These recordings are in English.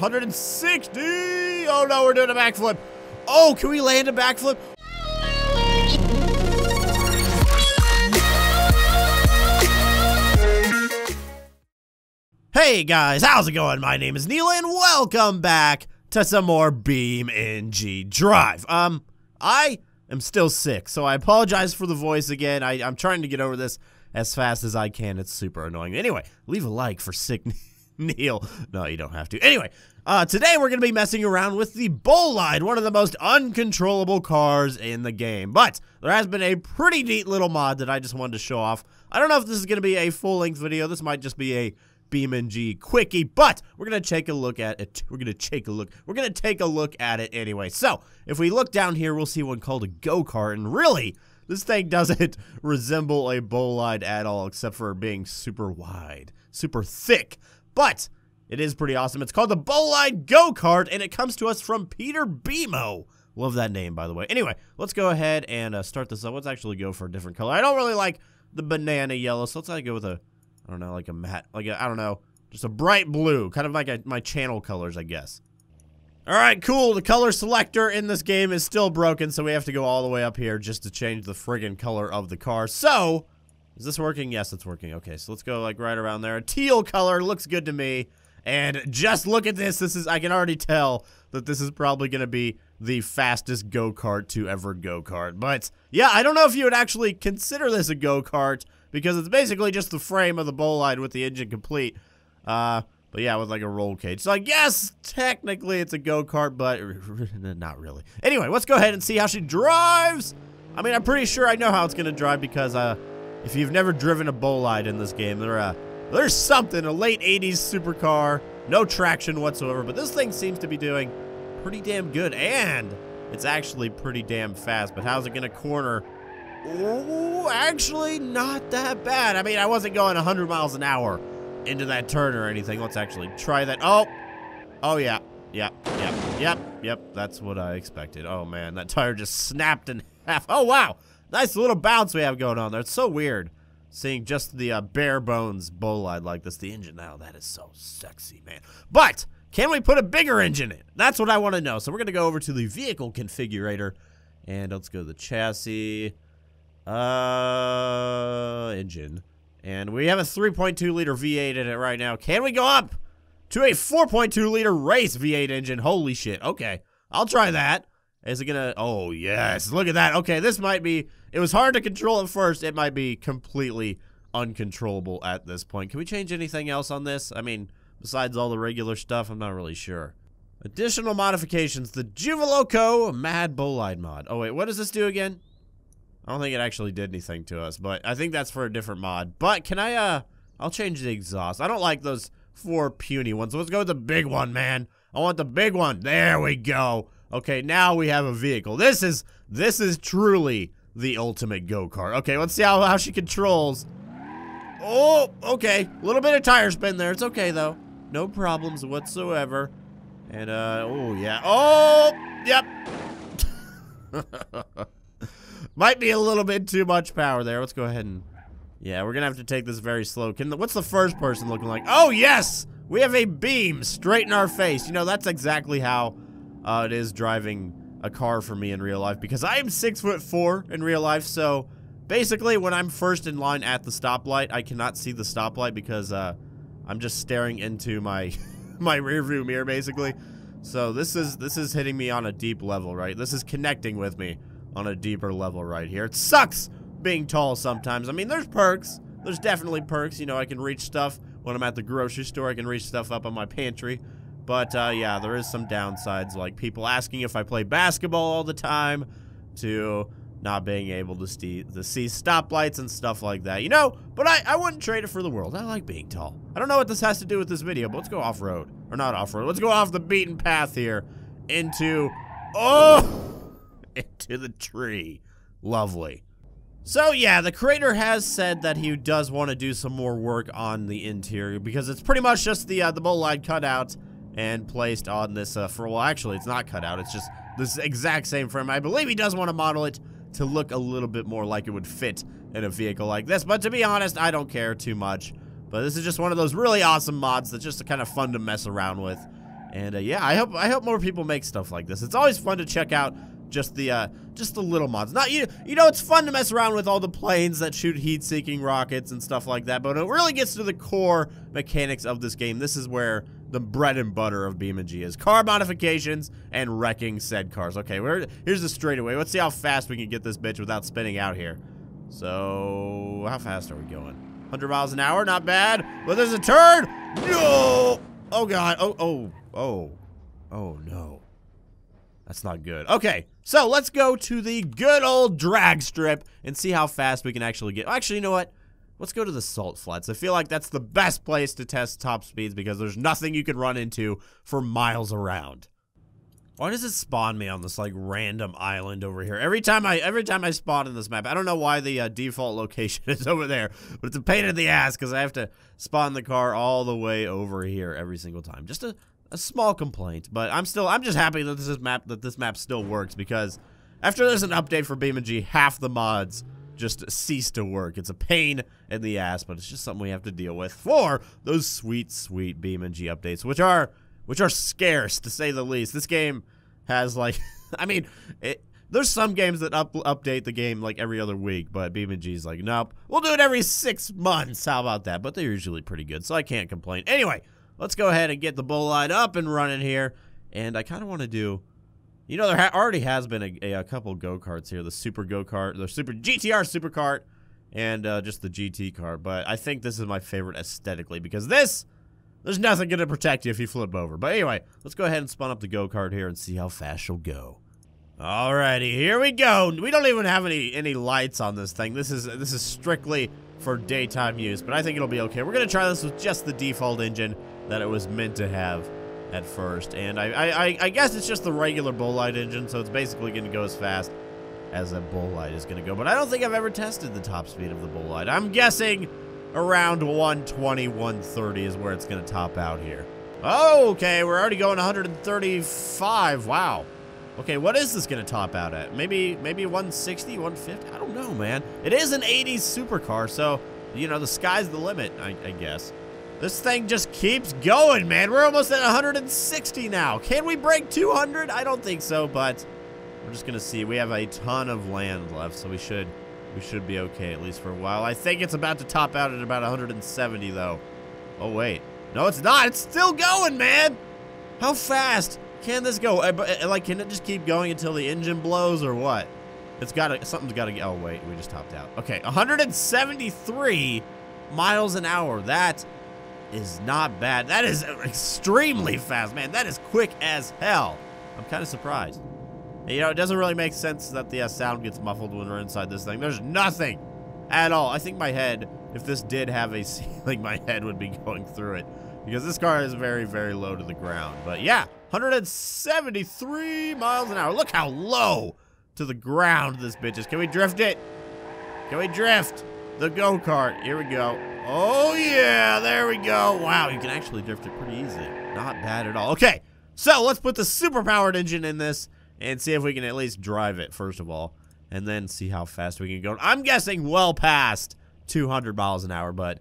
160. Oh no, we're doing a backflip. Oh, can we land a backflip? Hey guys, how's it going? My name is Neil and welcome back to some more Beam BeamNG Drive. Um, I am still sick, so I apologize for the voice again. I, I'm trying to get over this as fast as I can. It's super annoying. Anyway, leave a like for sick Neil. No, you don't have to. Anyway, uh, today we're going to be messing around with the Bolide, one of the most uncontrollable cars in the game. But there has been a pretty neat little mod that I just wanted to show off. I don't know if this is going to be a full-length video. This might just be a BeamNG quickie, but we're gonna take a look at it. We're gonna take a look. We're gonna take a look at it anyway. So if we look down here, we'll see one called a go-kart, and really, this thing doesn't resemble a bolide at all, except for being super wide, super thick. But it is pretty awesome. It's called the Bolide Go-Kart, and it comes to us from Peter Bemo. Love that name, by the way. Anyway, let's go ahead and uh, start this up. Let's actually go for a different color. I don't really like the banana yellow, so let's go with a I don't know, like a matte, like I don't know, just a bright blue, kind of like a, my channel colors, I guess. All right, cool. The color selector in this game is still broken, so we have to go all the way up here just to change the friggin' color of the car. So, is this working? Yes, it's working. Okay, so let's go like right around there. A teal color looks good to me. And just look at this. This is, I can already tell that this is probably going to be the fastest go-kart to ever go-kart. But, yeah, I don't know if you would actually consider this a go-kart because it's basically just the frame of the bolide with the engine complete. Uh, but yeah, with like a roll cage. So I guess technically it's a go-kart, but not really. Anyway, let's go ahead and see how she drives. I mean, I'm pretty sure I know how it's going to drive because uh, if you've never driven a bolide in this game, uh, there's something, a late 80s supercar, no traction whatsoever, but this thing seems to be doing pretty damn good, and it's actually pretty damn fast, but how's it to corner Ooh, actually not that bad. I mean, I wasn't going 100 miles an hour into that turn or anything. Let's actually try that. Oh, oh yeah, yep, yep, yep, yep. That's what I expected. Oh man, that tire just snapped in half. Oh wow, nice little bounce we have going on there. It's so weird seeing just the uh, bare bones bolide like this. The engine now, that is so sexy, man. But can we put a bigger engine in? That's what I want to know. So we're gonna go over to the vehicle configurator, and let's go to the chassis. Uh, engine. And we have a 3.2 liter V8 in it right now. Can we go up to a 4.2 liter race V8 engine? Holy shit. Okay. I'll try that. Is it gonna, oh yes, look at that. Okay, this might be, it was hard to control at first. It might be completely uncontrollable at this point. Can we change anything else on this? I mean, besides all the regular stuff, I'm not really sure. Additional modifications, the Juviloco Mad Bolide mod. Oh wait, what does this do again? I don't think it actually did anything to us, but I think that's for a different mod. But can I, uh, I'll change the exhaust. I don't like those four puny ones. let's go with the big one, man. I want the big one. There we go. Okay, now we have a vehicle. This is, this is truly the ultimate go-kart. Okay, let's see how, how she controls. Oh, okay. A little bit of tire spin there. It's okay, though. No problems whatsoever. And, uh, oh, yeah. Oh, yep. Might be a little bit too much power there. Let's go ahead and... Yeah, we're gonna have to take this very slow. Can the, What's the first person looking like? Oh, yes! We have a beam straight in our face. You know, that's exactly how uh, it is driving a car for me in real life. Because I am six foot four in real life, so... Basically, when I'm first in line at the stoplight, I cannot see the stoplight because uh, I'm just staring into my my rearview mirror, basically. So this is this is hitting me on a deep level, right? This is connecting with me on a deeper level right here. It sucks being tall sometimes. I mean, there's perks. There's definitely perks. You know, I can reach stuff when I'm at the grocery store. I can reach stuff up on my pantry. But, uh, yeah, there is some downsides, like people asking if I play basketball all the time, to not being able to see, to see stoplights and stuff like that. You know, but I, I wouldn't trade it for the world. I like being tall. I don't know what this has to do with this video, but let's go off-road. Or not off-road. Let's go off the beaten path here into... Oh! into the tree. Lovely. So yeah, the creator has said that he does want to do some more work on the interior because it's pretty much just the uh, the bolide cut out and placed on this uh, for well actually it's not cut out it's just this exact same frame. I believe he does want to model it to look a little bit more like it would fit in a vehicle like this but to be honest I don't care too much but this is just one of those really awesome mods that's just kind of fun to mess around with And uh, yeah, I hope I hope more people make stuff like this. It's always fun to check out just the uh, just the little mods. Not you you know it's fun to mess around with all the planes that shoot heat-seeking rockets and stuff like that, but it really gets to the core mechanics of this game. This is where the bread and butter of BeamNG is car modifications and wrecking said cars. Okay, we're, here's the straightaway. Let's see how fast we can get this bitch without spinning out here. So, how fast are we going? 100 miles an hour, not bad. But there's a turn. No! Oh god. Oh, oh, oh, oh no. That's not good. Okay, so let's go to the good old drag strip and see how fast we can actually get. Actually, you know what? Let's go to the salt flats. I feel like that's the best place to test top speeds because there's nothing you can run into for miles around. Why does it spawn me on this like random island over here? Every time I every time I spawn in this map, I don't know why the uh, default location is over there, but it's a pain in the ass because I have to spawn the car all the way over here every single time. Just a, a small complaint, but I'm still I'm just happy that this is map that this map still works because after there's an update for BeamNG, half the mods just cease to work. It's a pain in the ass, but it's just something we have to deal with for those sweet, sweet BeamNG updates, which are which are scarce to say the least. This game has like, I mean, it, there's some games that up, update the game like every other week, but BeamNG's like, nope, we'll do it every six months. How about that? But they're usually pretty good, so I can't complain. Anyway, let's go ahead and get the Bolide up and running here. And I kind of want to do you know, there ha already has been a, a, a couple go-karts here. The Super Go-Kart, the Super GTR Super Kart, and uh, just the GT car. But I think this is my favorite aesthetically because this, there's nothing going to protect you if you flip over. But anyway, let's go ahead and spawn up the go-kart here and see how fast she'll go. Alrighty, here we go. We don't even have any any lights on this thing. This is this is strictly for daytime use, but I think it'll be okay. We're gonna try this with just the default engine that it was meant to have at first. And I, I, I guess it's just the regular Bolide engine, so it's basically going to go as fast as a Bolide is going to go. But I don't think I've ever tested the top speed of the Bolide. I'm guessing around 120, 130 is where it's going to top out here. Okay, we're already going 135. Wow. Okay, what is this going to top out at? Maybe maybe 160, 150? I don't know, man. It is an 80s supercar, so, you know, the sky's the limit, I, I guess. This thing just keeps going, man. We're almost at 160 now. Can we break 200? I don't think so, but we're just gonna see. We have a ton of land left, so we should we should be okay at least for a while. I think it's about to top out at about 170 though. Oh wait, no, it's not. It's still going, man. How fast can this go? Uh, uh, like, can it just keep going until the engine blows or what? It's gotta something's gotta. Oh wait, we just topped out. Okay, 173 miles an hour. That is not bad. That is extremely fast, man. That is quick as hell. I'm kind of surprised. And, you know, it doesn't really make sense that the uh, sound gets muffled when we're inside this thing. There's nothing at all. I think my head, if this did have a ceiling, my head would be going through it. Because this car is very, very low to the ground. But yeah, 173 miles an hour. Look how low to the ground this bitch is. Can we drift it? Can we drift? The go-kart. Here we go. Oh, yeah, there we go. Wow, you can actually drift it pretty easy. Not bad at all. Okay, so let's put the super-powered engine in this and see if we can at least drive it, first of all, and then see how fast we can go. I'm guessing well past 200 miles an hour, but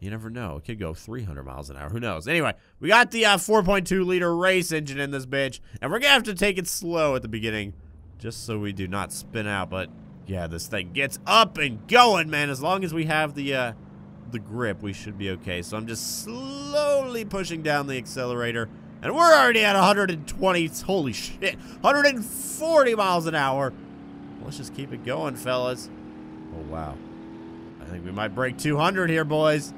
you never know. It could go 300 miles an hour. Who knows? Anyway, we got the uh, 4.2 liter race engine in this bitch, and we're going to have to take it slow at the beginning just so we do not spin out, but yeah, this thing gets up and going, man, as long as we have the, uh, the grip, we should be okay. So I'm just slowly pushing down the accelerator. And we're already at 120, holy shit, 140 miles an hour. Let's just keep it going, fellas. Oh, wow. I think we might break 200 here, boys.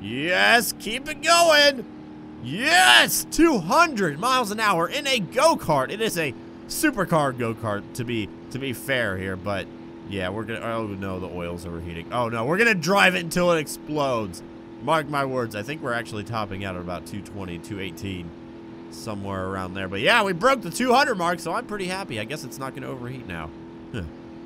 Yes, keep it going. Yes, 200 miles an hour in a go-kart. It is a supercar go-kart, to be, to be fair here, but yeah, we're gonna, oh no, the oil's overheating. Oh no, we're gonna drive it until it explodes. Mark my words, I think we're actually topping out at about 220, 218, somewhere around there. But yeah, we broke the 200 mark, so I'm pretty happy. I guess it's not gonna overheat now.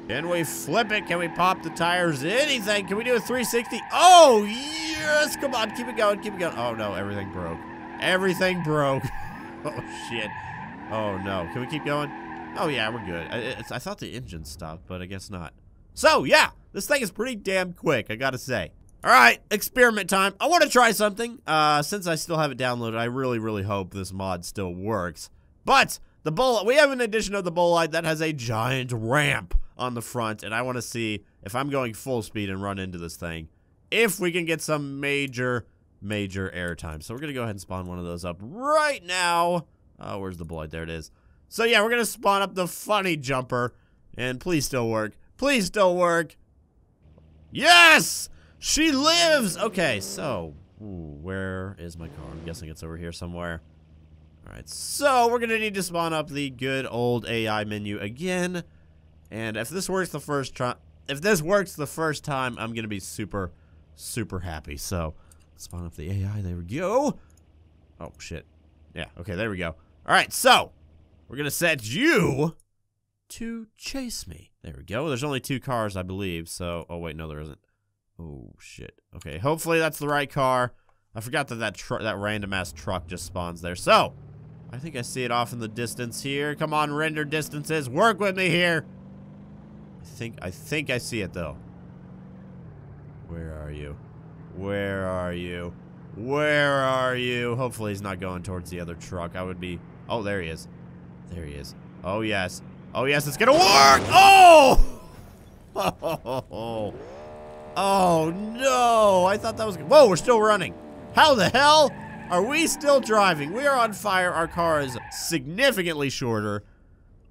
Can we flip it? Can we pop the tires? Anything? Can we do a 360? Oh, yes! Come on, keep it going, keep it going. Oh no, everything broke. Everything broke. oh shit. Oh no, can we keep going? Oh, yeah, we're good. I, I, thought the engine stopped, but I guess not. So, yeah, this thing is pretty damn quick, I gotta say. All right, experiment time. I want to try something. Uh, since I still have it downloaded, I really, really hope this mod still works. But the bowl, we have an edition of the Bolide that has a giant ramp on the front, and I want to see if I'm going full speed and run into this thing, if we can get some major, major airtime. So we're to go ahead and spawn one of those up right now. Oh, where's the Bolide? There it is. So yeah, we're to spawn up the funny jumper, and please still work. Please still work. Yes! She lives! Okay, so, ooh, where is my car? I'm guessing it's over here somewhere. Alright, so we're gonna need to spawn up the good old AI menu again. And if this works the first try, if this works the first time, I'm gonna be super, super happy. So, spawn up the AI, there we go. Oh, shit. Yeah, okay, there we go. Alright, so, we're gonna set you to chase me. There we go. There's only two cars, I believe, so, oh wait, no there isn't. Oh, shit. Okay, hopefully that's the right car. I forgot that that, that random-ass truck just spawns there. So, I think I see it off in the distance here. Come on, render distances. Work with me here. I think, I think I see it, though. Where are you? Where are you? Where are you? Hopefully he's not going towards the other truck. I would be... Oh, there he is. There he is. Oh, yes. Oh, yes, it's gonna work! Oh! Oh, Oh, no. I thought that was... Whoa, we're still running. How the hell are we still driving? We are on fire. Our car is significantly shorter.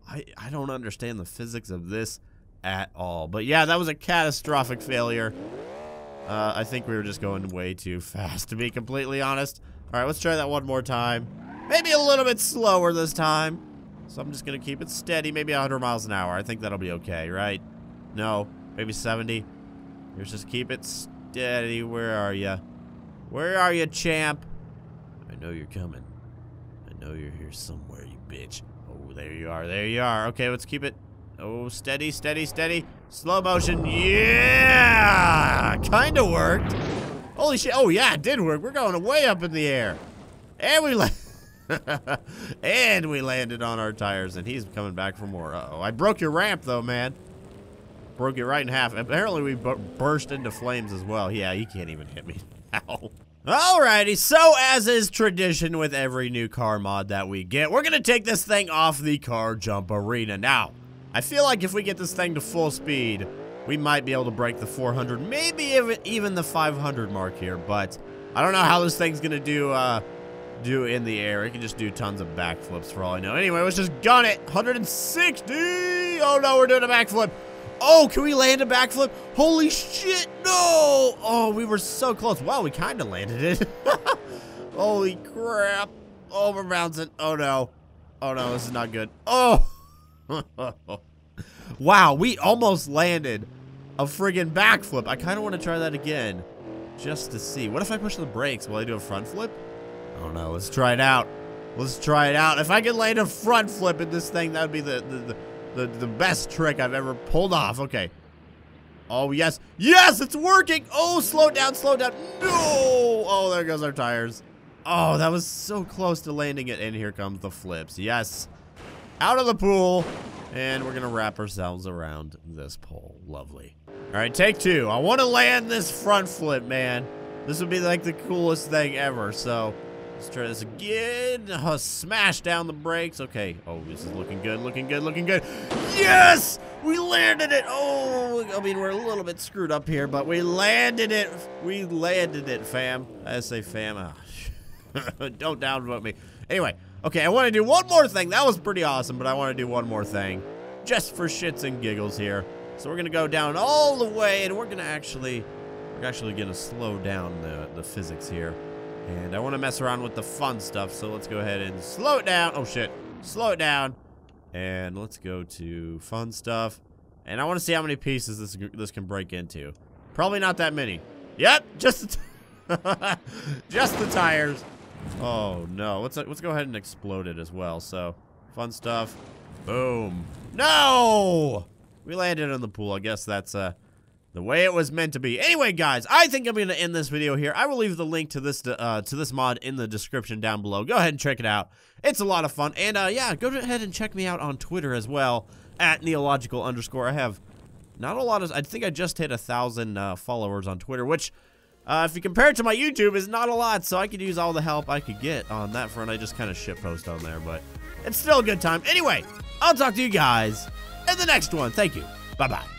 I, I don't understand the physics of this at all. But yeah, that was a catastrophic failure. Uh, I think we were just going way too fast, to be completely honest. All right, let's try that one more time. Maybe a little bit slower this time. So I'm just going to keep it steady, maybe 100 miles an hour. I think that'll be okay, right? No, maybe 70. Let's just keep it steady. Where are you? Where are you, champ? I know you're coming. I know you're here somewhere, you bitch. Oh, there you are. There you are. Okay, let's keep it. Oh, steady, steady, steady. Slow motion. Yeah! Kind of worked. Holy shit. Oh, yeah, it did work. We're going way up in the air. And we and we landed on our tires, and he's coming back for more. Uh oh I broke your ramp, though, man. Broke it right in half. Apparently we burst into flames as well. Yeah, you can't even hit me now. Alrighty, so as is tradition with every new car mod that we get, we're gonna take this thing off the car jump arena. Now, I feel like if we get this thing to full speed, we might be able to break the 400, maybe even even the 500 mark here, but I don't know how this thing's gonna do, uh, do in the air. It can just do tons of backflips for all I know. Anyway, let's just gun it. 160! Oh no, we're doing a backflip. Oh, can we land a backflip? Holy shit, no! Oh, we were so close. Wow, we kind of landed it. Holy crap. Oh, we're bouncing. Oh, no. Oh, no, this is not good. Oh! wow, we almost landed a friggin' backflip. I kind of want to try that again just to see. What if I push the brakes while I do a front flip? Oh, no. Let's try it out. Let's try it out. If I can land a front flip in this thing, that would be the, the, the the, the best trick I've ever pulled off. Okay. Oh, yes. Yes, it's working. Oh, slow down, slow down. No. Oh, there goes our tires. Oh, that was so close to landing it. And here comes the flips. Yes. Out of the pool. And we're going to wrap ourselves around this pole. Lovely. All right, take two. I want to land this front flip, man. This would be like the coolest thing ever. So Let's try this again. Uh, smash down the brakes. Okay. Oh, this is looking good, looking good, looking good. Yes! We landed it. Oh, I mean, we're a little bit screwed up here, but we landed it. We landed it, fam. I say fam. Oh, don't downvote me. Anyway, okay, I want to do one more thing. That was pretty awesome, but I want to do one more thing. Just for shits and giggles here. So we're going to go down all the way, and we're going to actually, we're actually going to slow down the, the physics here. And I want to mess around with the fun stuff, so let's go ahead and slow it down. Oh, shit. Slow it down. And let's go to fun stuff. And I want to see how many pieces this this can break into. Probably not that many. Yep, just the just the tires. Oh no, let's let's go ahead and explode it as well. So fun stuff. Boom. No, we landed in the pool. I guess that's uh the way it was meant to be. Anyway, guys, I think I'm going to end this video here. I will leave the link to this uh, to this mod in the description down below. Go ahead and check it out. It's a lot of fun. And, uh, yeah, go ahead and check me out on Twitter as well, at neilogical underscore. I have not a lot of... I think I just hit a thousand uh, followers on Twitter, which uh, if you compare it to my YouTube, is not a lot, so I could use all the help I could get on that front. I just kind of shit post on there, but it's still a good time. Anyway, I'll talk to you guys in the next one. Thank you. Bye-bye.